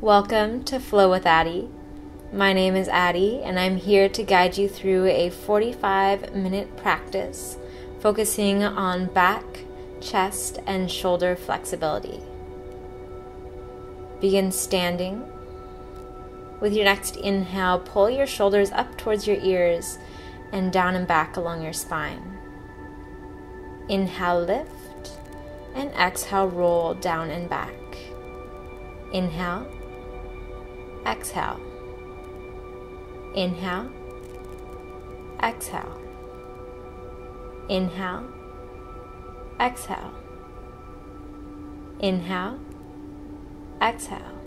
Welcome to Flow with Adee. My name is Adee, and I'm here to guide you through a 45 minute practice focusing on back, chest, and shoulder flexibility. Begin standing. With your next inhale, pull your shoulders up towards your ears and down and back along your spine. Inhale, lift, and exhale, roll down and back. Inhale, exhale. Inhale, exhale. Inhale, exhale. Inhale, exhale.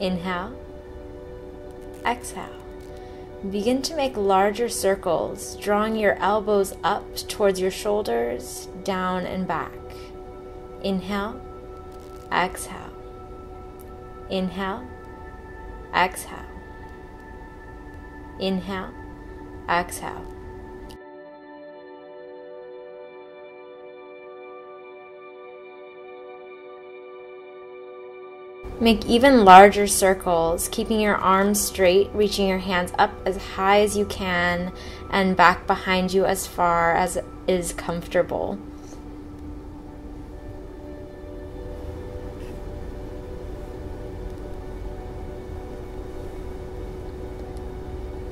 Inhale, exhale. Begin to make larger circles, drawing your elbows up towards your shoulders, down and back. Inhale, exhale. Inhale, exhale. Inhale, exhale. Make even larger circles, keeping your arms straight, reaching your hands up as high as you can and back behind you as far as is comfortable.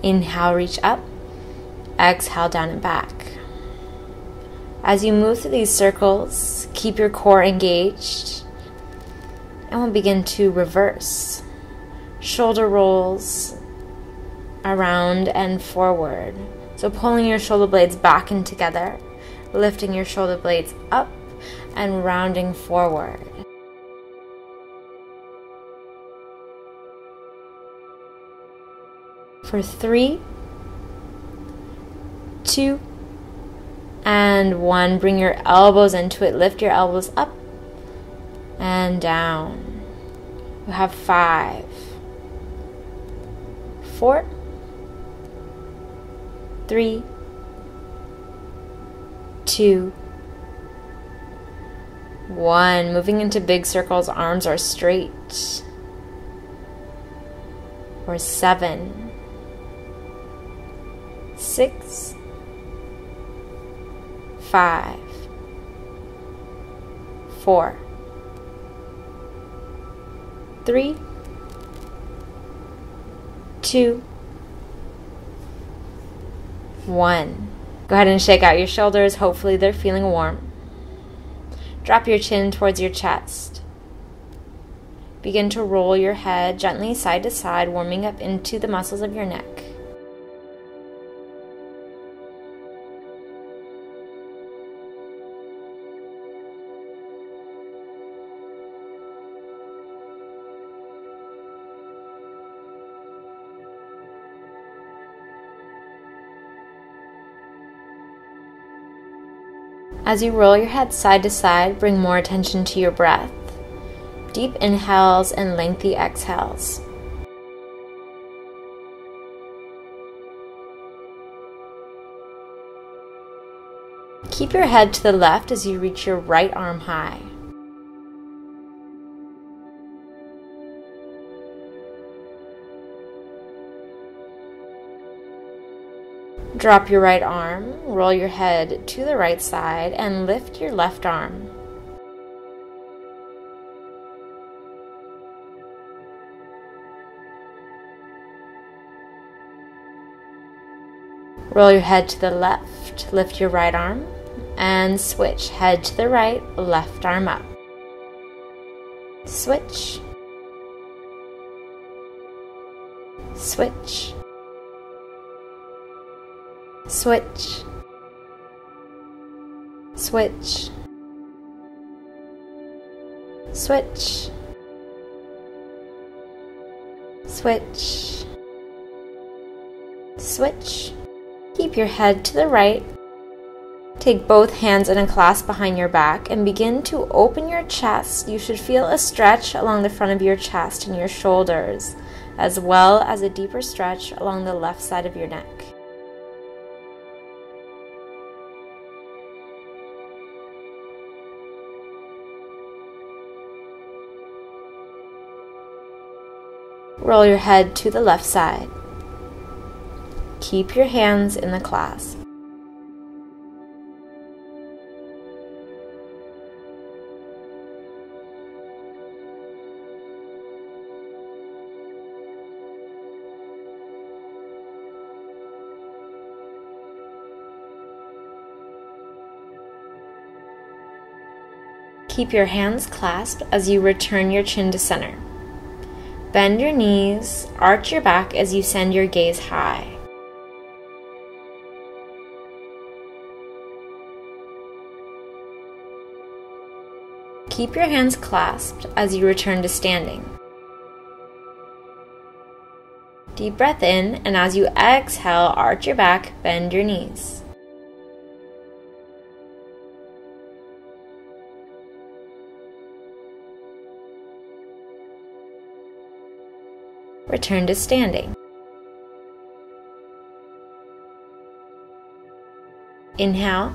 Inhale, reach up. Exhale, down and back. As you move through these circles, keep your core engaged. And we'll begin to reverse. Shoulder rolls around and forward. So pulling your shoulder blades back and together, lifting your shoulder blades up and rounding forward. For three, two, and one. Bring your elbows into it. Lift your elbows up and down. You have five, four, three, two, one. Moving into big circles, arms are straight. Or seven six, five, four, three, two, one. Go ahead and shake out your shoulders. Hopefully, they're feeling warm. Drop your chin towards your chest. Begin to roll your head gently side to side, warming up into the muscles of your neck. As you roll your head side to side, bring more attention to your breath. Deep inhales and lengthy exhales. Keep your head to the left as you reach your right arm high. Drop your right arm, roll your head to the right side, and lift your left arm. Roll your head to the left, lift your right arm, and switch. Head to the right, left arm up. Switch. Switch switch, switch, switch, switch, switch. Keep your head to the right. Take both hands in a clasp behind your back and begin to open your chest. You should feel a stretch along the front of your chest and your shoulders, as well as a deeper stretch along the left side of your neck. Roll your head to the left side. Keep your hands in the clasp. Keep your hands clasped as you return your chin to center. Bend your knees, arch your back as you send your gaze high. Keep your hands clasped as you return to standing. Deep breath in, and as you exhale, arch your back, bend your knees. Return to standing. Inhale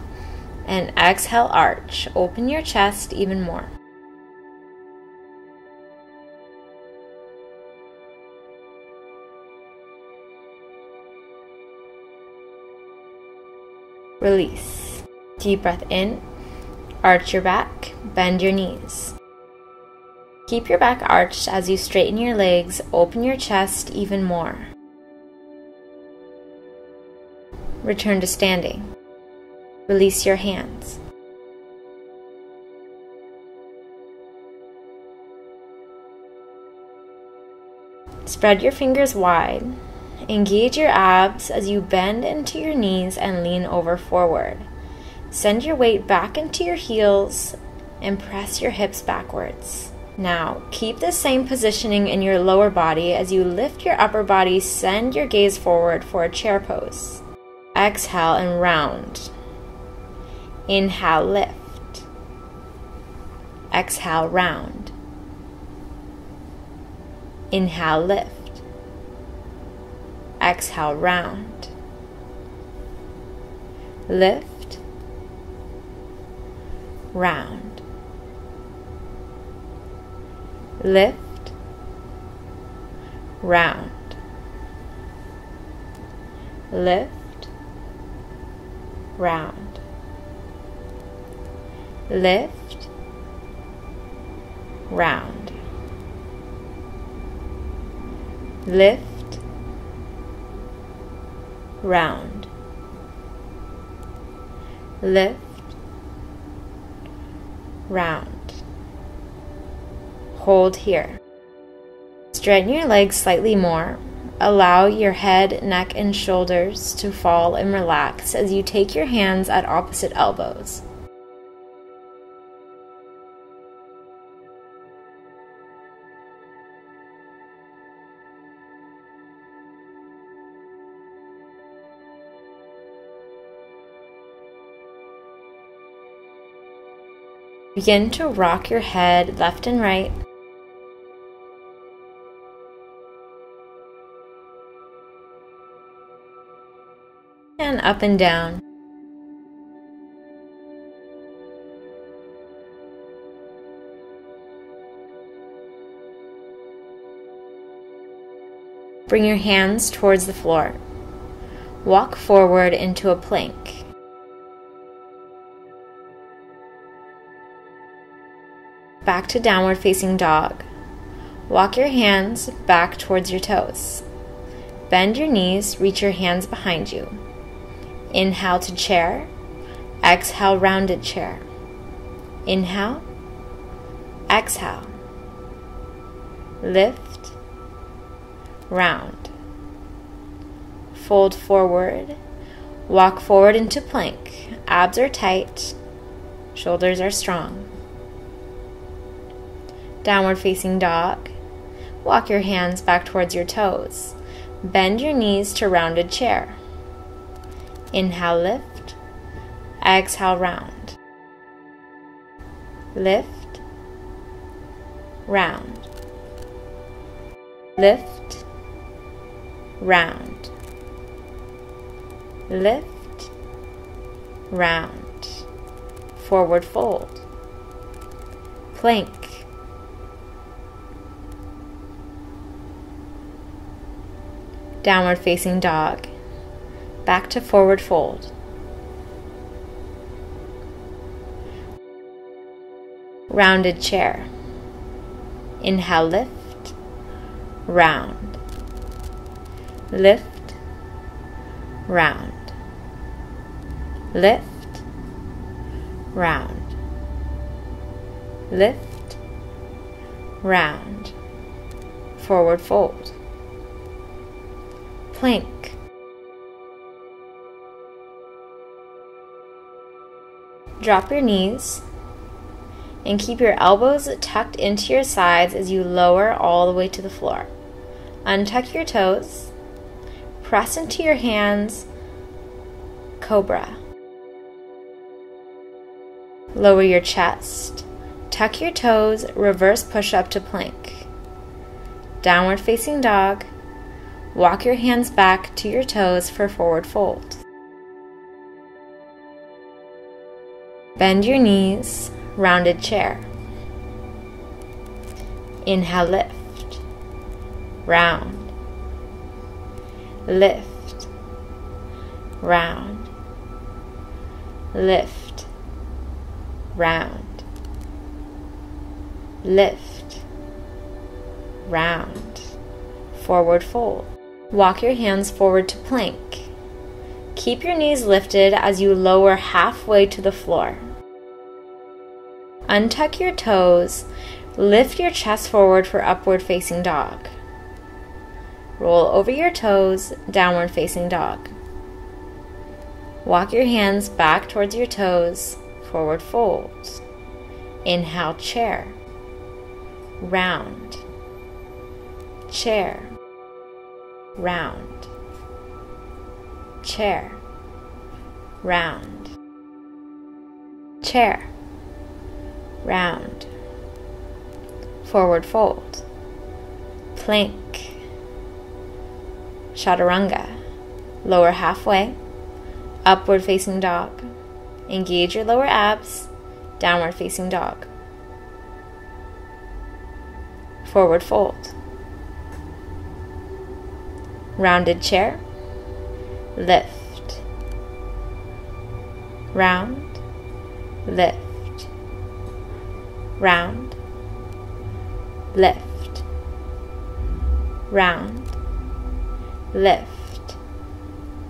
and exhale, arch. Open your chest even more. Release. Deep breath in. Arch your back. Bend your knees. Keep your back arched as you straighten your legs, open your chest even more. Return to standing. Release your hands. Spread your fingers wide. Engage your abs as you bend into your knees and lean over forward. Send your weight back into your heels and press your hips backwards. Now, keep the same positioning in your lower body as you lift your upper body, send your gaze forward for a chair pose. Exhale and round. Inhale, lift. Exhale, round. Inhale, lift. Exhale, round. Lift. Round lift, round, lift, round, lift, round, lift, round, lift, round. Hold here. Straighten your legs slightly more. Allow your head, neck, and shoulders to fall and relax as you take your hands at opposite elbows. Begin to rock your head left and right and up and down. Bring your hands towards the floor. Walk forward into a plank. Back to downward facing dog. Walk your hands back towards your toes. Bend your knees, reach your hands behind you. Inhale to chair. Exhale, rounded chair. Inhale. Exhale. Lift. Round. Fold forward. Walk forward into plank. Abs are tight. Shoulders are strong. Downward facing dog. Walk your hands back towards your toes. Bend your knees to rounded chair. Inhale, lift. Exhale, round. Lift. Round. Lift. Round. Lift. Round. Forward fold. Plank. downward facing dog, back to forward fold. Rounded chair. Inhale, lift, round, lift, round, lift, round, lift, round, forward fold, plank. Drop your knees and keep your elbows tucked into your sides as you lower all the way to the floor. Untuck your toes, press into your hands, cobra. Lower your chest, tuck your toes, reverse push up to plank. Downward facing dog, walk your hands back to your toes for forward fold. Bend your knees, rounded chair. Inhale, lift, round, lift, round, lift, round, lift, round, forward fold. Walk your hands forward to plank. Keep your knees lifted as you lower halfway to the floor. Untuck your toes, lift your chest forward for upward facing dog. Roll over your toes, downward facing dog. Walk your hands back towards your toes, forward fold. Inhale, chair. Round. Chair. Round. Chair. Round. Chair round, forward fold, plank, chaturanga, lower halfway, upward facing dog. Engage your lower abs, downward facing dog. Forward fold. Rounded chair, lift, round, lift. Round, lift, round, lift,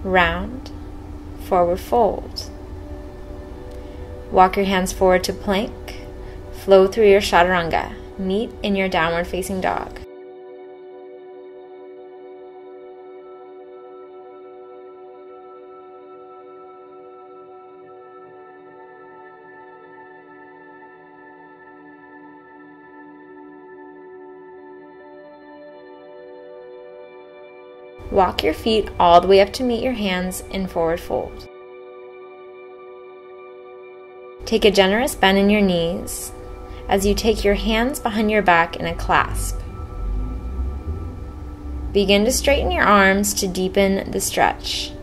round, forward fold. Walk your hands forward to plank, flow through your chaturanga, meet in your downward facing dog. Walk your feet all the way up to meet your hands in forward fold. Take a generous bend in your knees as you take your hands behind your back in a clasp. Begin to straighten your arms to deepen the stretch.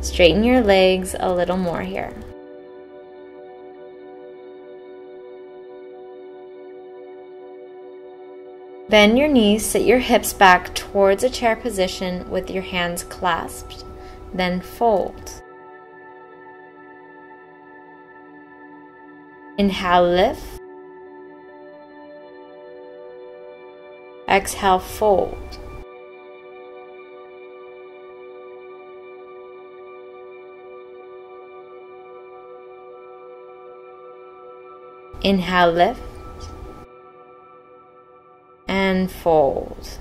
Straighten your legs a little more here. Bend your knees, sit your hips back towards a chair position with your hands clasped, then fold. Inhale, lift. Exhale, fold. Inhale, lift and fold.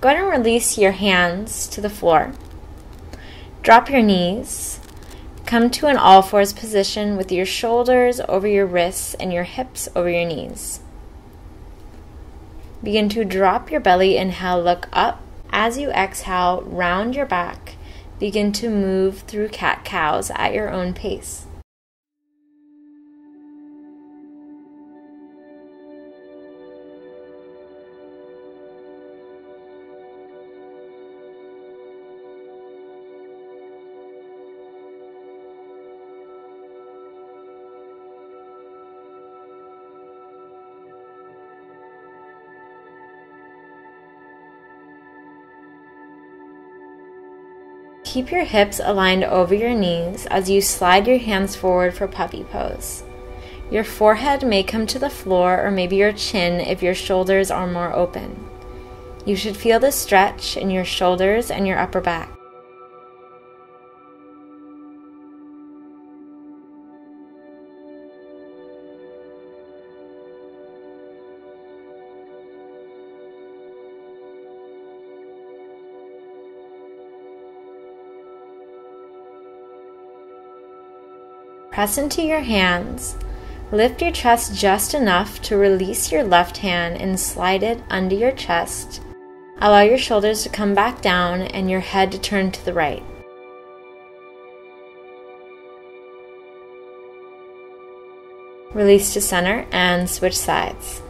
Go ahead and release your hands to the floor. Drop your knees. Come to an all fours position with your shoulders over your wrists and your hips over your knees. Begin to drop your belly. Inhale, look up. As you exhale, round your back. Begin to move through cat cows at your own pace. Keep your hips aligned over your knees as you slide your hands forward for puppy pose. Your forehead may come to the floor or maybe your chin if your shoulders are more open. You should feel the stretch in your shoulders and your upper back. Press into your hands. Lift your chest just enough to release your left hand and slide it under your chest. Allow your shoulders to come back down and your head to turn to the right. Release to center and switch sides.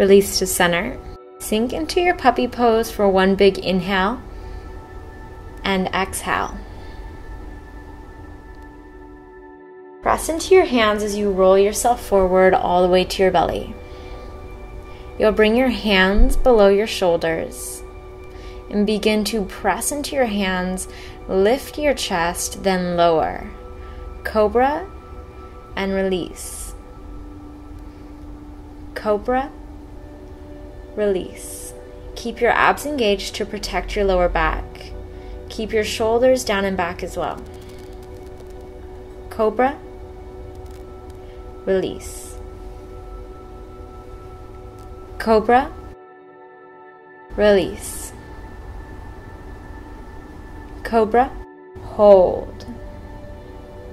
Release to center. Sink into your puppy pose for one big inhale and exhale. Press into your hands as you roll yourself forward all the way to your belly. You'll bring your hands below your shoulders and begin to press into your hands, lift your chest, then lower. Cobra and release. Cobra Release. Keep your abs engaged to protect your lower back. Keep your shoulders down and back as well. Cobra. Release. Cobra. Release. Cobra. Hold.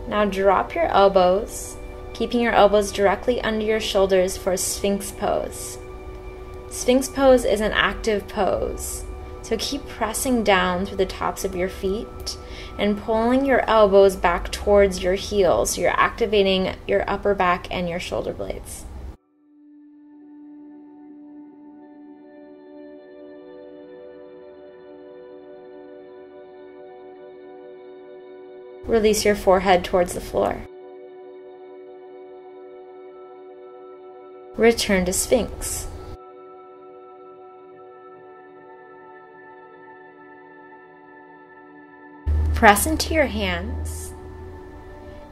Now drop your elbows, keeping your elbows directly under your shoulders for Sphinx pose. Sphinx pose is an active pose. So keep pressing down through the tops of your feet and pulling your elbows back towards your heels. So you're activating your upper back and your shoulder blades. Release your forehead towards the floor. Return to Sphinx. Press into your hands.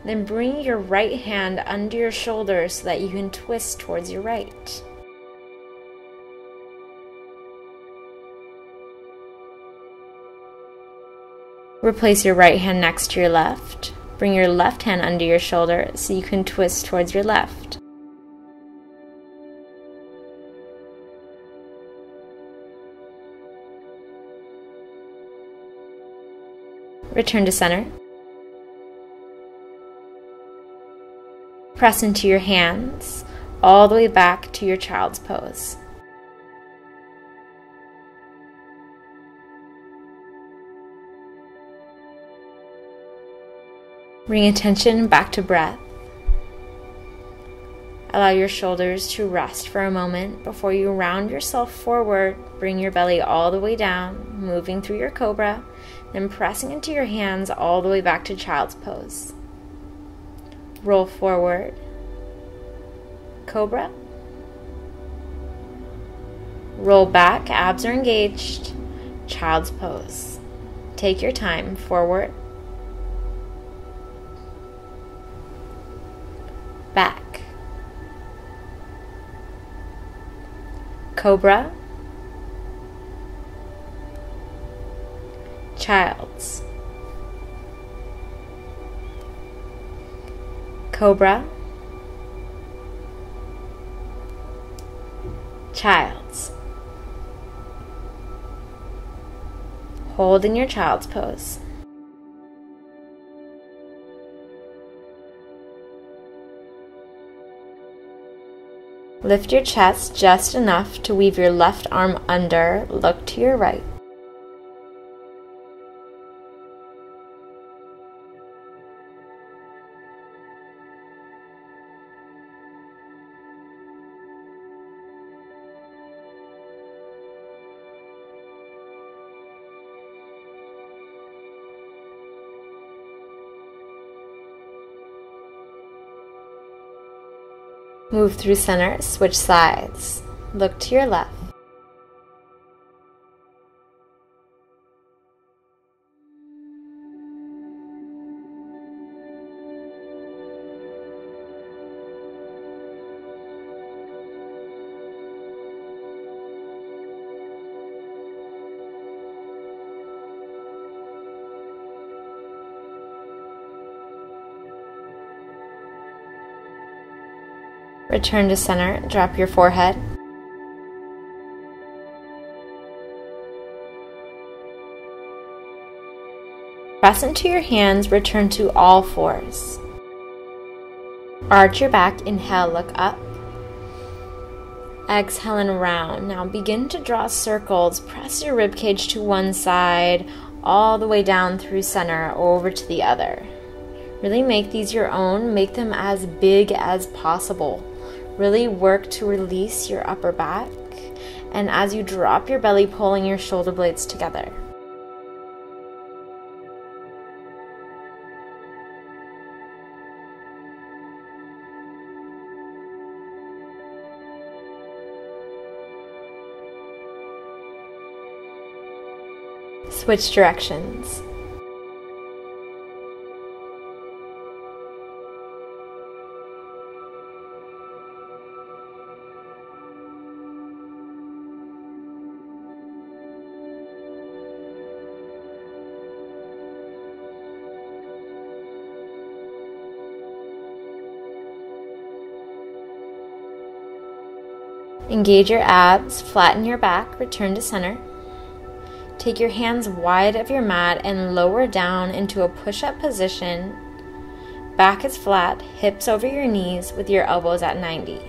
Then bring your right hand under your shoulder so that you can twist towards your right. Replace your right hand next to your left. Bring your left hand under your shoulder so you can twist towards your left. Return to center. Press into your hands all the way back to your child's pose. Bring attention back to breath. Allow your shoulders to rest for a moment before you round yourself forward. Bring your belly all the way down, moving through your cobra then pressing into your hands all the way back to child's pose. Roll forward. Cobra. Roll back, abs are engaged. Child's pose. Take your time, forward. Back. Cobra. Child's. Cobra. Child's. Hold in your child's pose. Lift your chest just enough to weave your left arm under, look to your right. Move through center, switch sides. Look to your left. Return to center, drop your forehead. Press into your hands, return to all fours. Arch your back, inhale, look up. Exhale and round. Now begin to draw circles. Press your ribcage to one side, all the way down through center, over to the other. Really make these your own, make them as big as possible. Really work to release your upper back. And as you drop your belly, pulling your shoulder blades together. Switch directions. Engage your abs, flatten your back, return to center. Take your hands wide of your mat and lower down into a push up position. Back is flat, hips over your knees with your elbows at 90.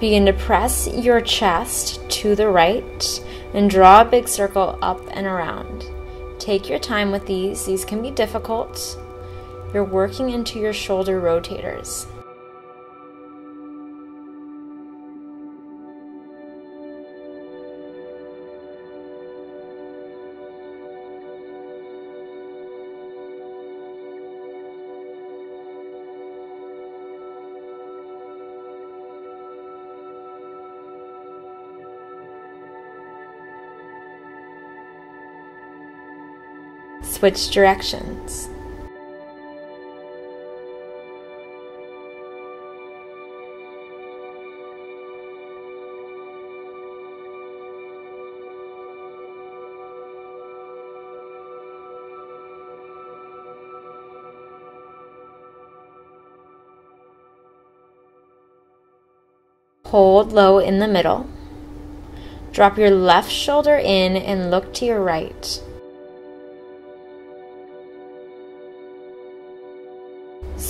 Begin to press your chest to the right and draw a big circle up and around. Take your time with these, these can be difficult. You're working into your shoulder rotators. Switch directions. Hold low in the middle. Drop your left shoulder in and look to your right.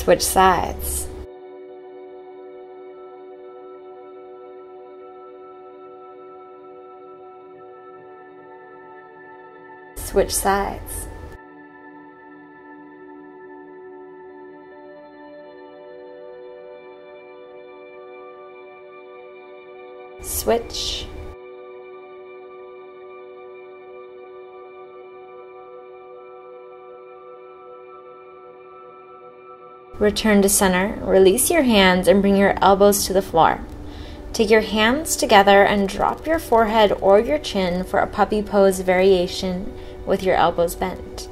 Switch sides. Switch sides. Switch. Return to center, release your hands, and bring your elbows to the floor. Take your hands together and drop your forehead or your chin for a puppy pose variation with your elbows bent.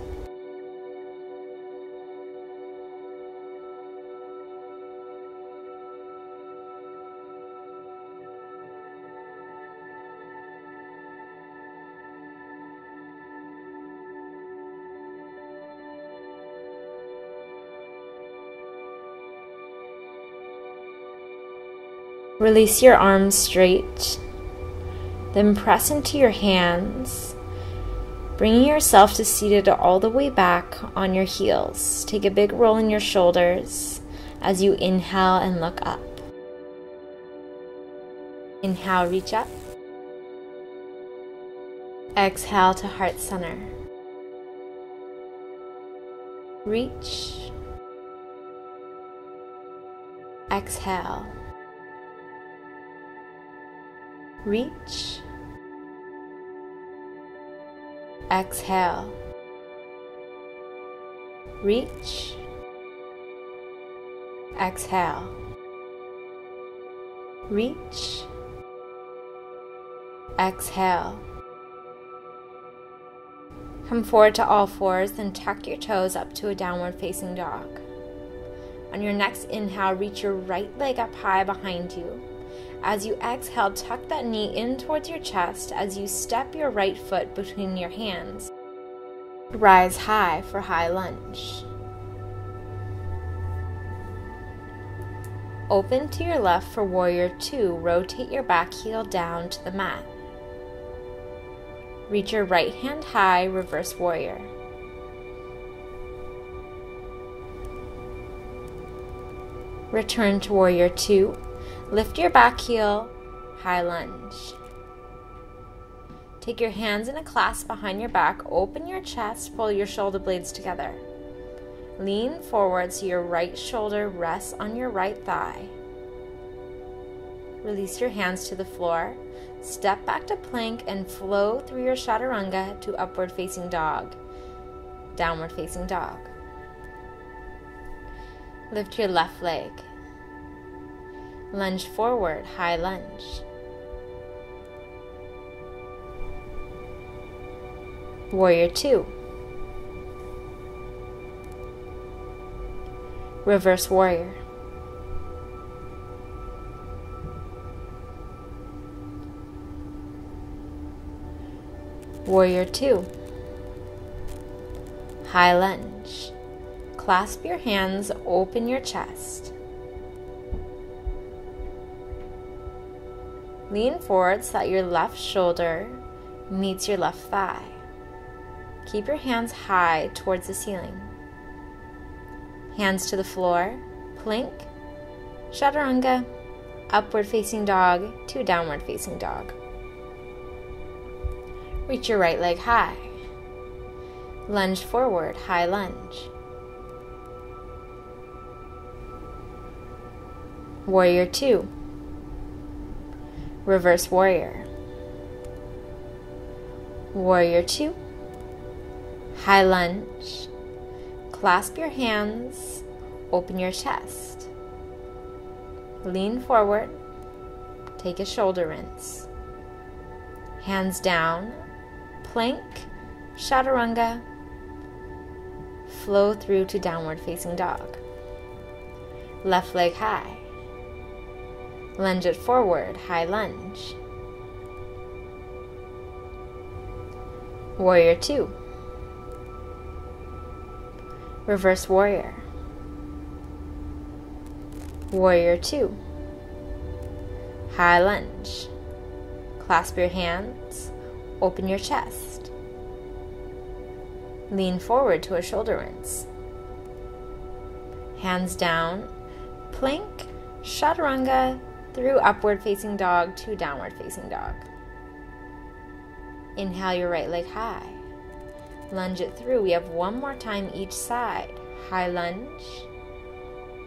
Release your arms straight. Then press into your hands, bringing yourself to seated all the way back on your heels. Take a big roll in your shoulders as you inhale and look up. Inhale, reach up. Exhale to heart center. Reach. Exhale reach, exhale, reach, exhale, Reach. Exhale. Come forward to all fours, then tuck your toes up to a downward facing dog. On your next inhale, reach your right leg up high behind you. As you exhale, tuck that knee in towards your chest as you step your right foot between your hands. Rise high for high lunge. Open to your left for warrior two. Rotate your back heel down to the mat. Reach your right hand high, reverse warrior. Return to warrior two. Lift your back heel, high lunge. Take your hands in a clasp behind your back, open your chest, pull your shoulder blades together. Lean forward so your right shoulder rests on your right thigh. Release your hands to the floor. Step back to plank and flow through your chaturanga to upward facing dog, downward facing dog. Lift your left leg. Lunge forward, high lunge. Warrior 2. Reverse Warrior. Warrior 2. High lunge. Clasp your hands, open your chest. Lean forward so that your left shoulder meets your left thigh. Keep your hands high towards the ceiling. Hands to the floor, plank, chaturanga, upward facing dog to downward facing dog. Reach your right leg high. Lunge forward, high lunge. Warrior 2. Reverse warrior. Warrior 2. High lunge. Clasp your hands. Open your chest. Lean forward. Take a shoulder rinse. Hands down plank, chaturanga, flow through to downward facing dog. Left leg high. Lunge it forward, high lunge. Warrior 2. Reverse warrior. Warrior 2. High lunge. Clasp your hands. Open your chest. Lean forward to a shoulder rinse. Hands down, plank, chaturanga through upward facing dog to downward facing dog. Inhale your right leg high. Lunge it through. We have one more time each side. High lunge,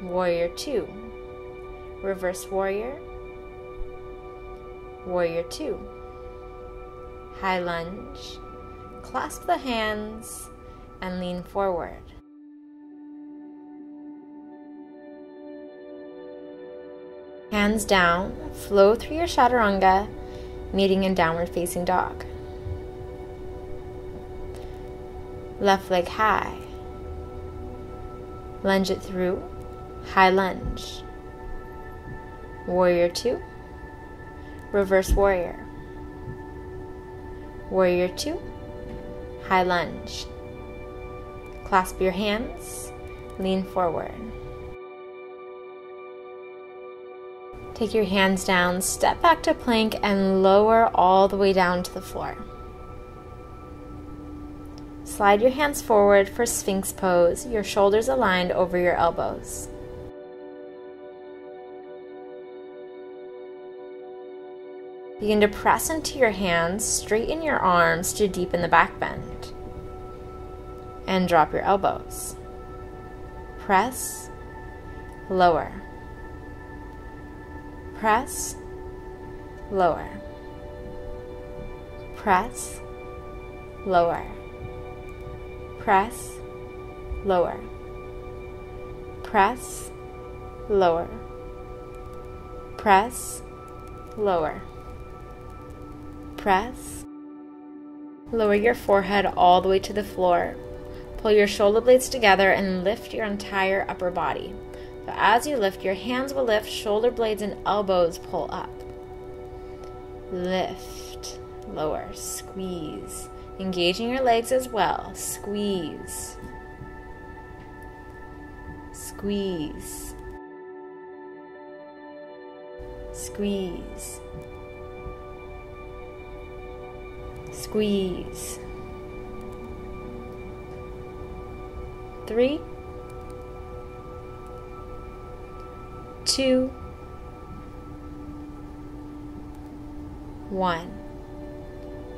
warrior two, reverse warrior, warrior two high lunge, clasp the hands, and lean forward. Hands down, flow through your chaturanga, meeting in downward facing dog. Left leg high. Lunge it through, high lunge. Warrior 2, reverse warrior. Warrior 2, high lunge. Clasp your hands, lean forward. Take your hands down, step back to plank, and lower all the way down to the floor. Slide your hands forward for Sphinx pose, your shoulders aligned over your elbows. Begin to press into your hands, straighten your arms to deepen the back bend. And drop your elbows. Press, lower. Press, lower. Press, lower. Press, lower. Press, lower. Press, lower. Press. Lower your forehead all the way to the floor. Pull your shoulder blades together and lift your entire upper body. As you lift, your hands will lift, shoulder blades and elbows pull up. Lift, lower, squeeze. Engaging your legs as well. Squeeze. Squeeze. Squeeze. Squeeze. Three, two, one.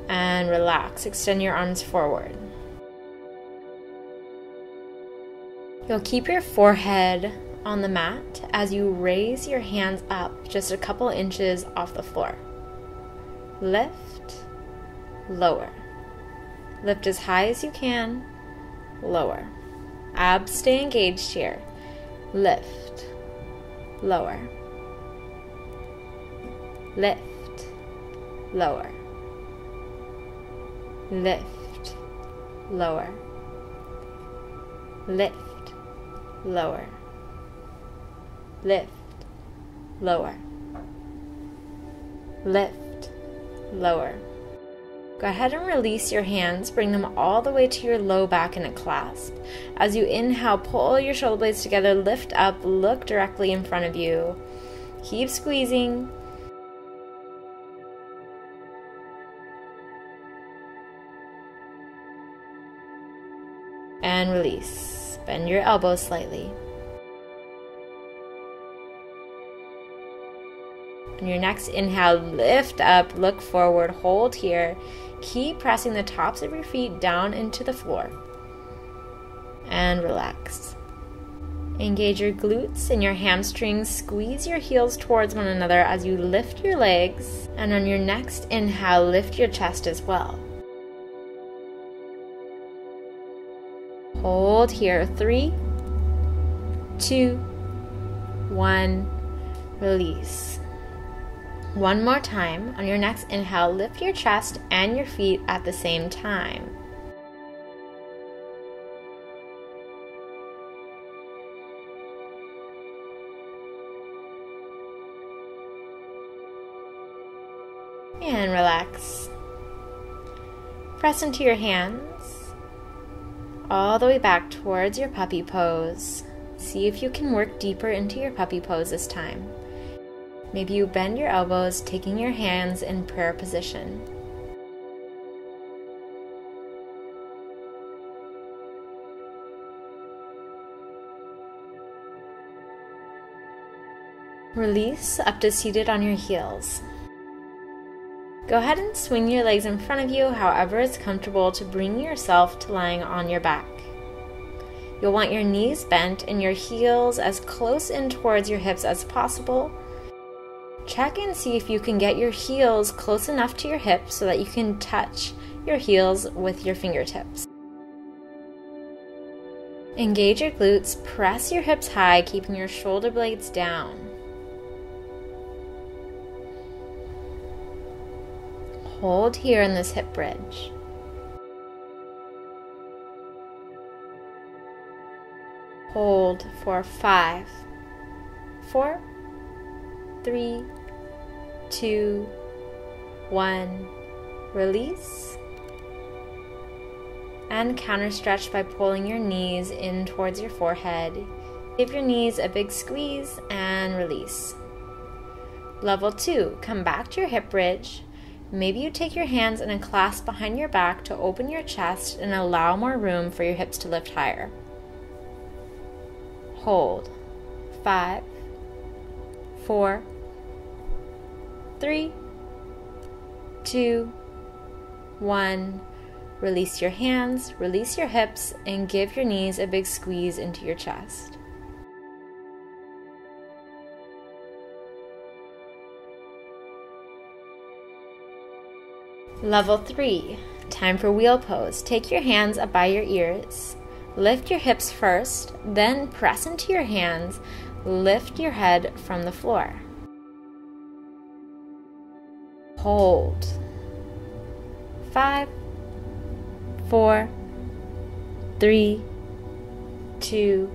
And relax. Extend your arms forward. You'll keep your forehead on the mat as you raise your hands up just a couple inches off the floor. Lift, lower. Lift as high as you can, lower. Abs stay engaged here. Lift, lower. Lift, lower. Lift, lower. Lift, lower lift, lower, lift, lower. Go ahead and release your hands, bring them all the way to your low back in a clasp. As you inhale, pull your shoulder blades together, lift up, look directly in front of you. Keep squeezing. And release. Bend your elbows slightly. On your next inhale, lift up, look forward, hold here. Keep pressing the tops of your feet down into the floor. And relax. Engage your glutes and your hamstrings. Squeeze your heels towards one another as you lift your legs. And on your next inhale, lift your chest as well. Hold here. Three, two, one. Release. One more time. On your next inhale, lift your chest and your feet at the same time. And relax. Press into your hands all the way back towards your puppy pose. See if you can work deeper into your puppy pose this time. Maybe you bend your elbows, taking your hands in prayer position. Release up to seated on your heels. Go ahead and swing your legs in front of you however it's comfortable to bring yourself to lying on your back. You'll want your knees bent and your heels as close in towards your hips as possible Check and see if you can get your heels close enough to your hips so that you can touch your heels with your fingertips. Engage your glutes, press your hips high, keeping your shoulder blades down. Hold here in this hip bridge. Hold for five, four, three, two, one. Release. And counter stretch by pulling your knees in towards your forehead. Give your knees a big squeeze and release. Level two, come back to your hip bridge. Maybe you take your hands in a clasp behind your back to open your chest and allow more room for your hips to lift higher. Hold. Five, four, three, two, one. Release your hands, release your hips, and give your knees a big squeeze into your chest. Level 3. Time for wheel pose. Take your hands up by your ears. Lift your hips first, then press into your hands. Lift your head from the floor. Hold. Five, four, three, two,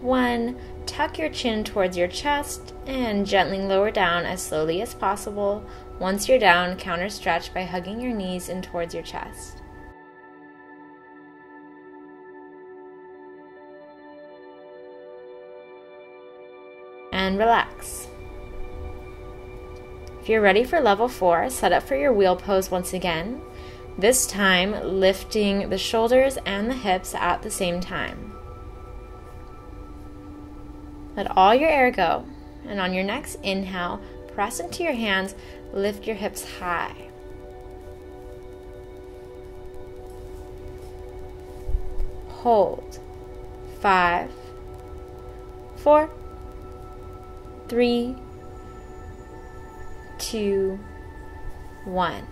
one. Tuck your chin towards your chest and gently lower down as slowly as possible. Once you're down, counter stretch by hugging your knees in towards your chest. And relax. If you're ready for level four, set up for your wheel pose once again. This time, lifting the shoulders and the hips at the same time. Let all your air go. And on your next inhale, press into your hands, lift your hips high. Hold. Five, four, three, two, one.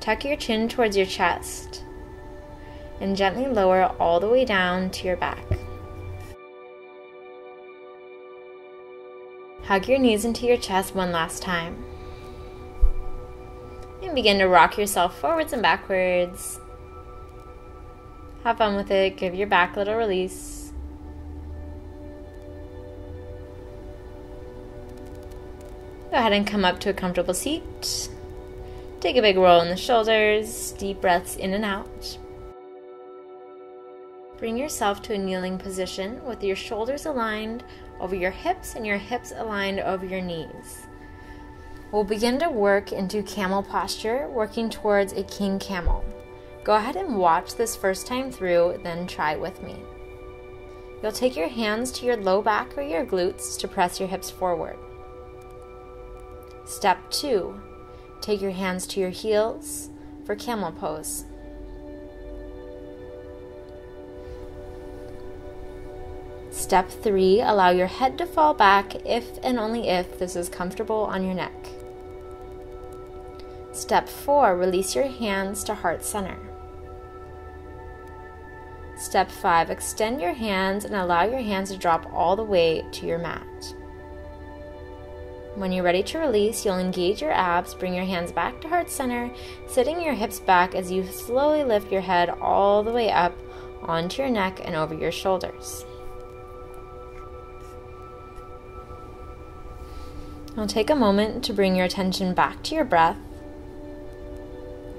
Tuck your chin towards your chest and gently lower all the way down to your back. Hug your knees into your chest one last time. And begin to rock yourself forwards and backwards. Have fun with it. Give your back a little release. Go ahead and come up to a comfortable seat. Take a big roll in the shoulders, deep breaths in and out. Bring yourself to a kneeling position with your shoulders aligned over your hips and your hips aligned over your knees. We'll begin to work into camel posture, working towards a king camel. Go ahead and watch this first time through, then try with me. You'll take your hands to your low back or your glutes to press your hips forward. Step two, take your hands to your heels for camel pose. Step three, allow your head to fall back if and only if this is comfortable on your neck. Step four, release your hands to heart center. Step five, extend your hands and allow your hands to drop all the way to your mat. When you're ready to release, you'll engage your abs, bring your hands back to heart center, sitting your hips back as you slowly lift your head all the way up onto your neck and over your shoulders. Now take a moment to bring your attention back to your breath.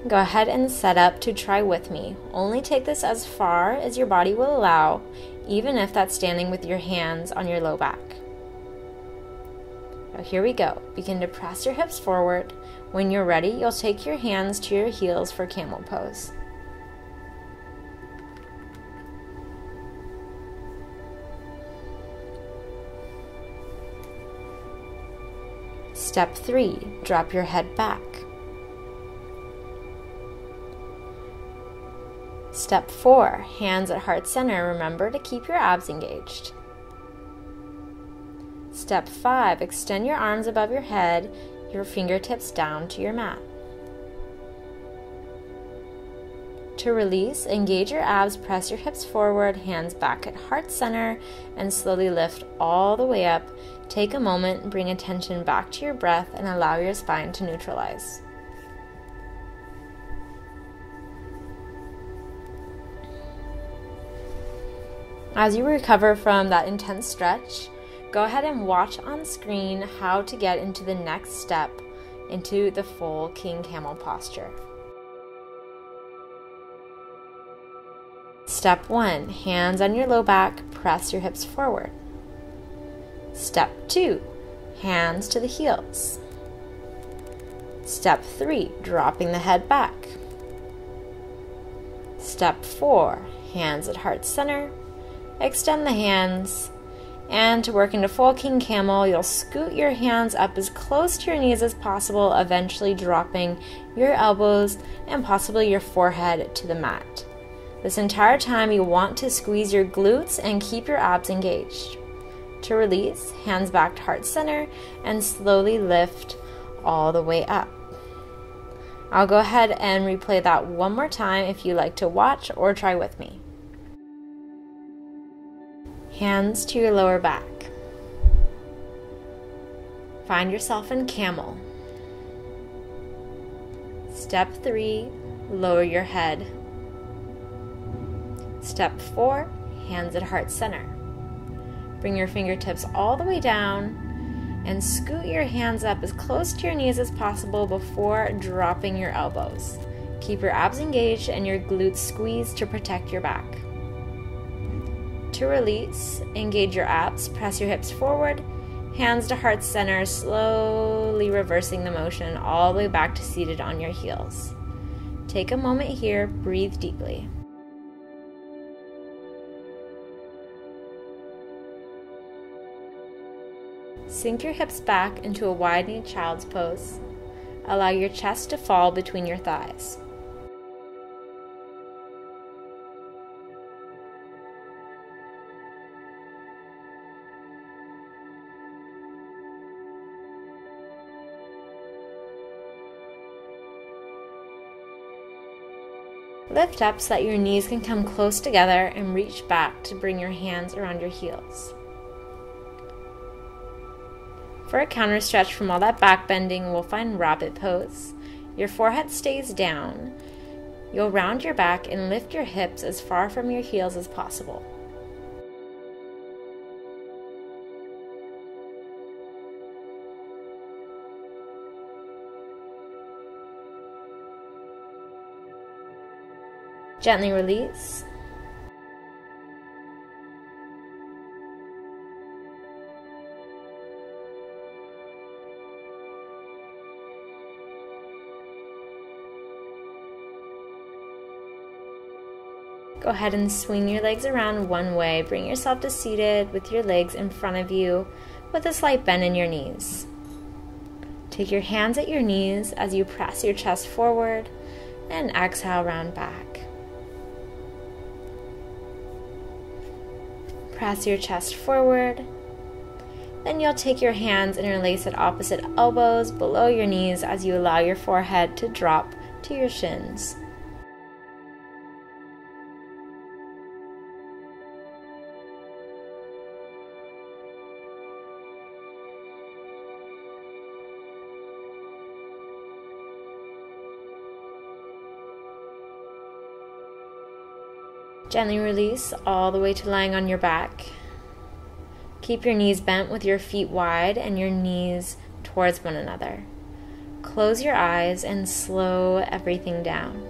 Go ahead and set up to try with me. Only take this as far as your body will allow, even if that's standing with your hands on your low back. Now here we go. Begin to press your hips forward. When you're ready, you'll take your hands to your heels for camel pose. Step three, drop your head back. Step four, hands at heart center. Remember to keep your abs engaged. Step five, extend your arms above your head, your fingertips down to your mat. To release, engage your abs, press your hips forward, hands back at heart center, and slowly lift all the way up Take a moment, bring attention back to your breath, and allow your spine to neutralize. As you recover from that intense stretch, go ahead and watch on screen how to get into the next step into the full King Camel posture. Step 1 Hands on your low back, press your hips forward. Step 2 Hands to the heels. Step 3 Dropping the head back. Step 4 Hands at heart center. Extend the hands. And to work into full king camel, you'll scoot your hands up as close to your knees as possible, eventually dropping your elbows and possibly your forehead to the mat. This entire time, you want to squeeze your glutes and keep your abs engaged. To release, hands back to heart center and slowly lift all the way up. I'll go ahead and replay that one more time if you like to watch or try with me. Hands to your lower back. Find yourself in camel. Step three, lower your head. Step four, hands at heart center. Bring your fingertips all the way down and scoot your hands up as close to your knees as possible before dropping your elbows. Keep your abs engaged and your glutes squeezed to protect your back. To release, engage your abs, press your hips forward, hands to heart center, slowly reversing the motion all the way back to seated on your heels. Take a moment here, breathe deeply. Sink your hips back into a widening child's pose. Allow your chest to fall between your thighs. Lift up so that your knees can come close together and reach back to bring your hands around your heels. For a counter stretch from all that back bending, we'll find rabbit pose. Your forehead stays down. You'll round your back and lift your hips as far from your heels as possible. Gently release. Go ahead and swing your legs around one way. Bring yourself to seated with your legs in front of you with a slight bend in your knees. Take your hands at your knees as you press your chest forward and exhale, round back. Press your chest forward. Then you'll take your hands, and interlace at opposite elbows below your knees as you allow your forehead to drop to your shins. Gently release all the way to lying on your back. Keep your knees bent with your feet wide and your knees towards one another. Close your eyes and slow everything down.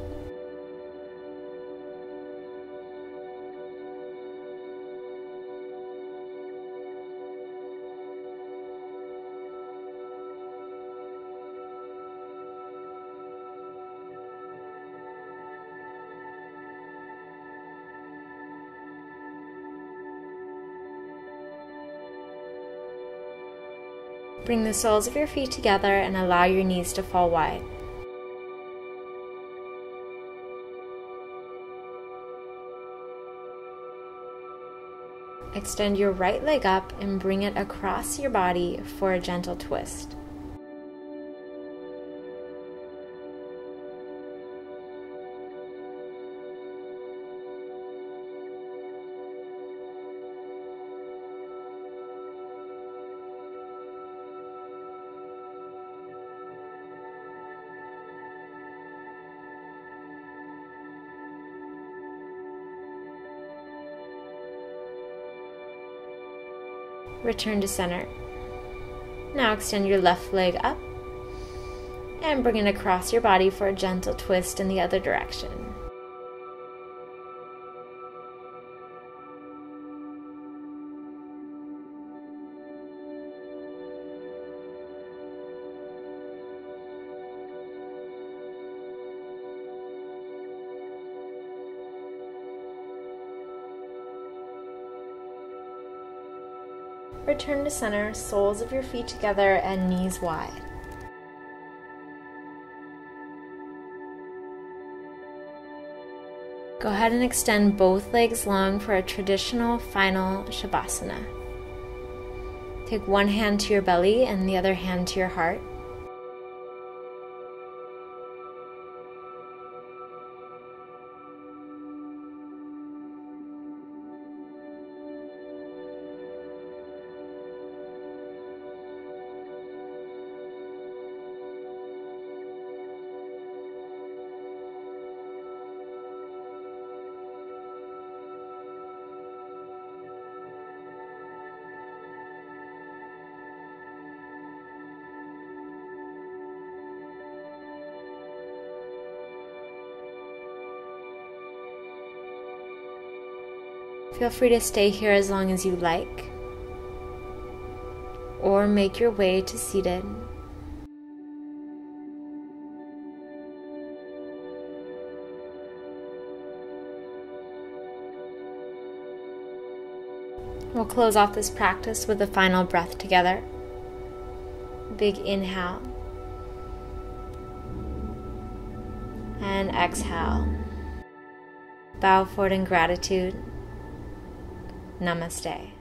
Bring the soles of your feet together and allow your knees to fall wide. Extend your right leg up and bring it across your body for a gentle twist. Return to center. Now extend your left leg up and bring it across your body for a gentle twist in the other direction. Return to center, soles of your feet together and knees wide. Go ahead and extend both legs long for a traditional final Shavasana. Take one hand to your belly and the other hand to your heart. Feel free to stay here as long as you like, or make your way to seated. We'll close off this practice with a final breath together. Big inhale. And exhale. Bow forward in gratitude. Namaste.